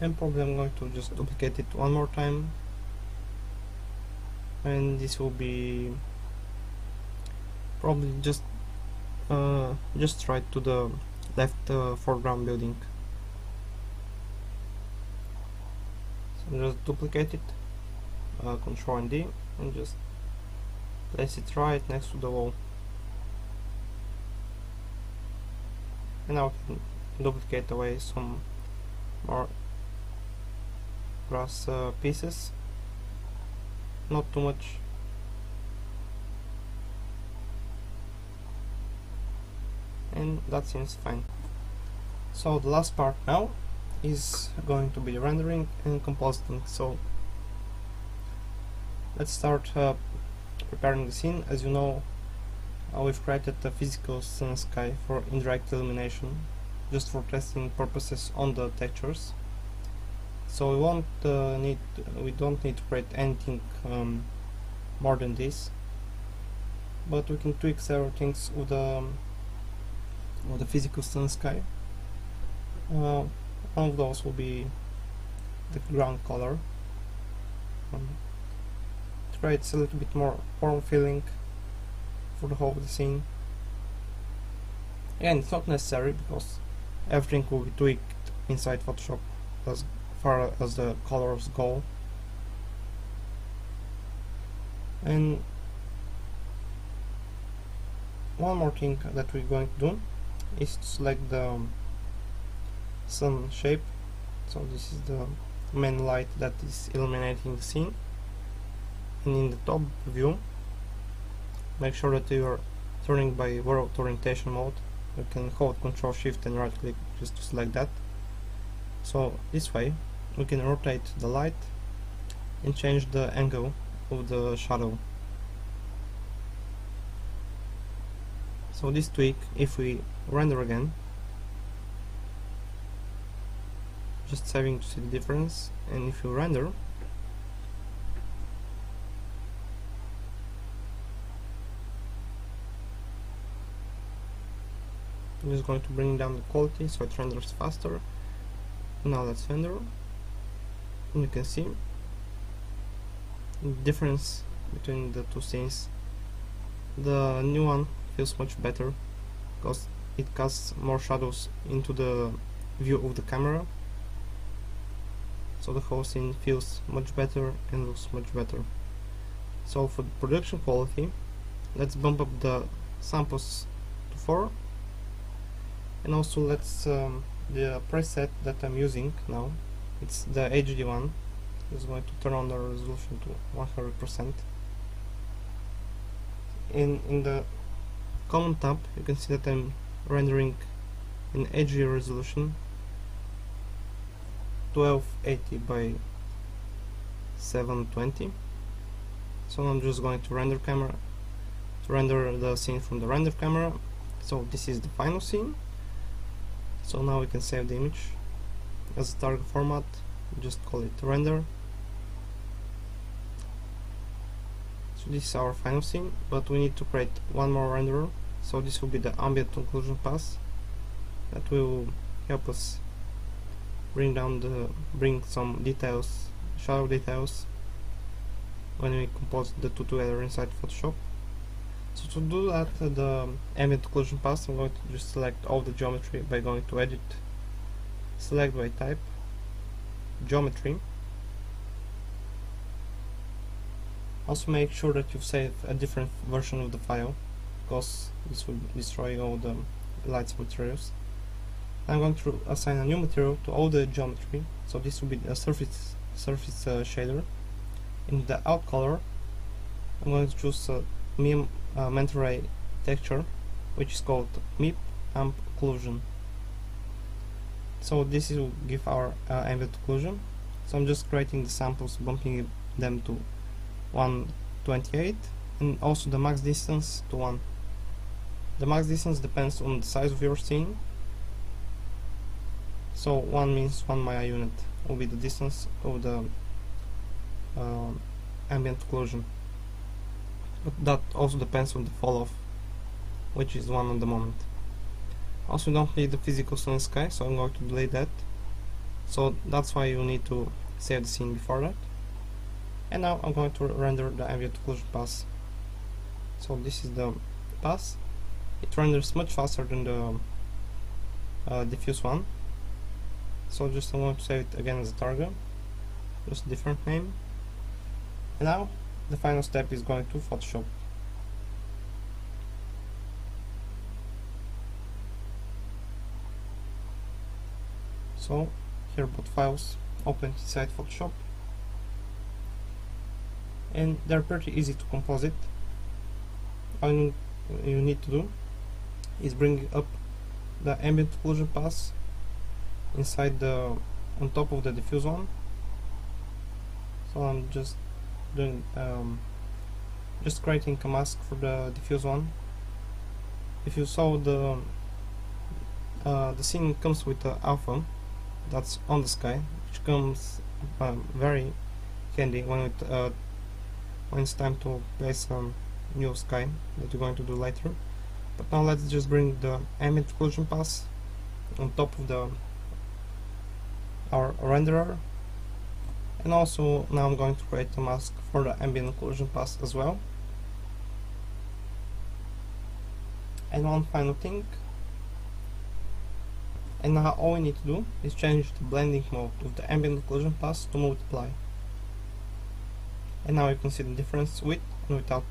and probably I'm going to just duplicate it one more time. And this will be probably just uh, just right to the left uh, foreground building. So just duplicate it uh, control and D and just place it right next to the wall. And now I can duplicate away some more grass uh, pieces. Not too much. And that seems fine. So the last part now is going to be rendering and compositing so let's start uh, preparing the scene. As you know uh, we've created a physical sun sky for indirect illumination just for testing purposes on the textures so we won't uh, need we don't need to create anything um, more than this. But we can tweak several things with the um, with the physical sun sky. Uh, one of those will be the ground color. Um, it creates a little bit more warm feeling for the whole of the scene. Again it's not necessary because everything will be tweaked inside Photoshop far as the colors go and one more thing that we're going to do is to select the sun shape. So this is the main light that is illuminating the scene. And in the top view make sure that you are turning by world orientation mode. You can hold Ctrl Shift and right click just to select that. So this way we can rotate the light and change the angle of the shadow. So this tweak if we render again just saving to see the difference and if you render I'm just going to bring down the quality so it renders faster. Now let's render you can see the difference between the two scenes the new one feels much better because it casts more shadows into the view of the camera. So the whole scene feels much better and looks much better. So for the production quality let's bump up the samples to 4 and also let's um, the preset that I'm using now it's the HD one is going to turn on the resolution to 100% in in the common tab you can see that I'm rendering in HD resolution 1280 by 720 so I'm just going to render camera to render the scene from the render camera. So this is the final scene. So now we can save the image as a Targa format just call it render. So this is our final scene but we need to create one more renderer. So this will be the ambient occlusion pass that will help us bring down the bring some details shadow details when we compose the two together inside Photoshop. So to do that, the ambient occlusion pass, I'm going to just select all the geometry by going to edit, select by type, geometry. Also make sure that you save a different version of the file, because this will destroy all the lights materials. I'm going to assign a new material to all the geometry, so this will be a surface surface uh, shader. In the out color, I'm going to choose a MIM uh, texture which is called MIP amp occlusion so this will give our uh, ambient occlusion so I'm just creating the samples bumping them to 128 and also the max distance to 1 the max distance depends on the size of your scene. So 1 means 1 Maya unit will be the distance of the uh, ambient occlusion but that also depends on the fall off which is one at the moment also don't need the physical sun sky so I'm going to delete that. So that's why you need to save the scene before that. And now I'm going to render the ambient occlusion pass. So this is the pass. It renders much faster than the uh, diffuse one. So just I'm going to save it again as a Targa. Just a different name. And now the final step is going to Photoshop so here both files open inside Photoshop and they're pretty easy to composite. All you need to do is bring up the ambient occlusion pass inside the on top of the diffuse one. So I'm just doing um, just creating a mask for the diffuse one. If you saw the uh, the scene comes with the alpha that's on the sky which comes um, very handy when it uh, when it's time to place some new sky that you're going to do later but now let's just bring the ambient occlusion pass on top of the our renderer. And also now I'm going to create a mask for the ambient occlusion pass as well. And one final thing and now all we need to do is change the blending mode of the ambient occlusion pass to multiply. And now you can see the difference with and without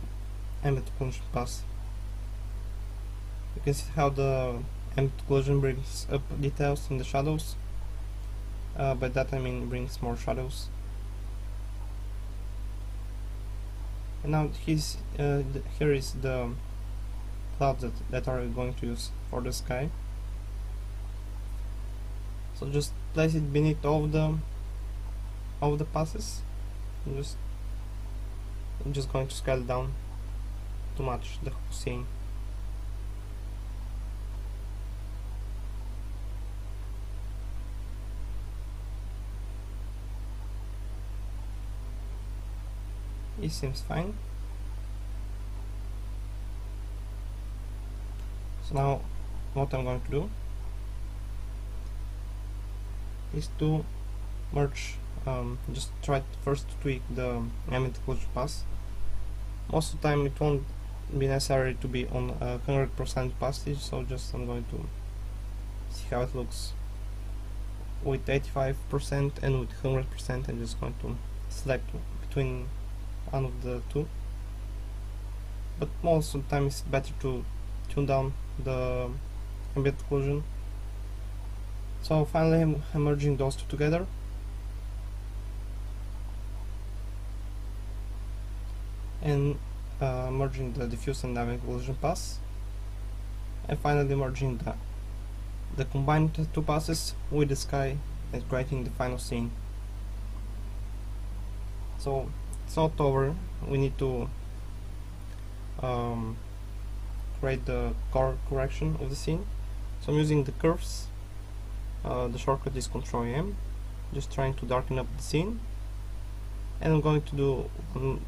ambient occlusion pass. You can see how the ambient occlusion brings up details in the shadows. Uh, by that I mean brings more shadows. And now his, uh, here is the clouds that, that are going to use for the sky so just place it beneath all the all the passes and just I'm just going to scale down to match the whole scene. It seems fine. So now what I'm going to do is to merge um, just try first to tweak the ambient occlusion pass. Most of the time it won't be necessary to be on 100% opacity so just I'm going to see how it looks. With 85% and with 100% I'm just going to select between one of the two. But most of the time it's better to tune down the ambient occlusion so finally I'm merging those two together. And uh, merging the diffuse and ambient occlusion pass and finally merging the, the combined two passes with the sky and creating the final scene. So it's not over we need to um, create the color correction of the scene. So I'm using the curves uh, the shortcut is Ctrl M just trying to darken up the scene. And I'm going to do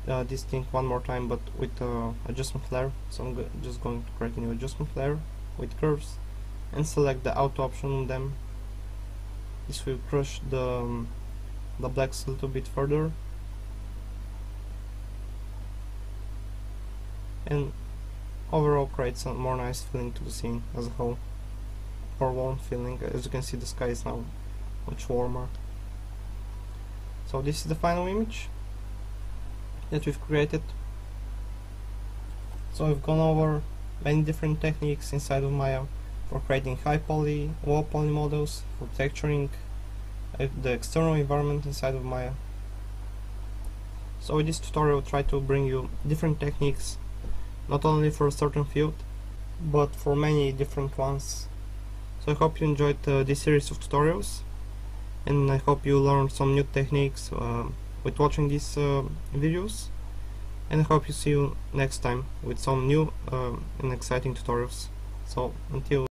uh, this thing one more time but with uh, adjustment layer. So I'm go just going to create a new adjustment layer with curves and select the auto option on them. This will crush the, um, the blacks a little bit further. And overall creates a more nice feeling to the scene as a whole or warm feeling as you can see the sky is now much warmer so this is the final image that we've created so we've gone over many different techniques inside of Maya for creating high poly, low poly models, for texturing uh, the external environment inside of Maya. So in this tutorial I'll try to bring you different techniques not only for a certain field but for many different ones. So I hope you enjoyed uh, this series of tutorials and I hope you learned some new techniques uh, with watching these uh, videos. And I hope you see you next time with some new uh, and exciting tutorials. So until